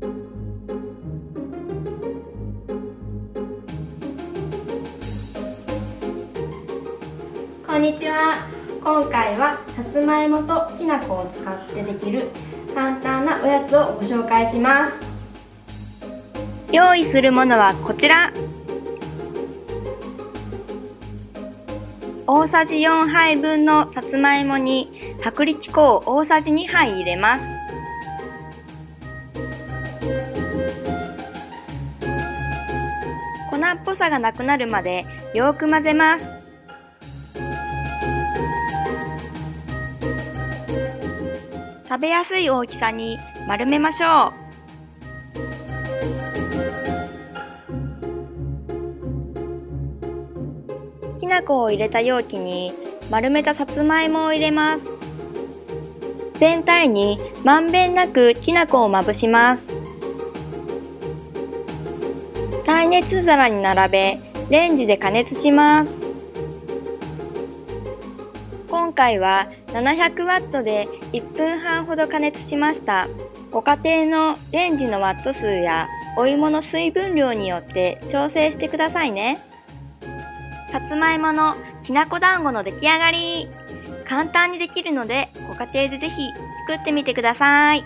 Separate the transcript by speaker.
Speaker 1: こんにちは。今回はさつまいもときな粉を使ってできる簡単なおやつをご紹介します。
Speaker 2: 用意するものはこちら。大さじ4杯分のさつまいもに薄力粉を大さじ2杯入れます。粉っぽさがなくなるまでよく混ぜます。食べやすい大きさに丸めましょう。きな粉を入れた容器に丸めたさつまいもを入れます。全体にまんべんなくきな粉をまぶします。耐熱皿に並べレンジで加熱します。今回は 700W で1分半ほど加熱しました。ご家庭のレンジのワット数やお芋の水分量によって調整してくださいね。さつまいものきなこ団子の出来上がり。簡単にできるのでご家庭でぜひ作ってみてください。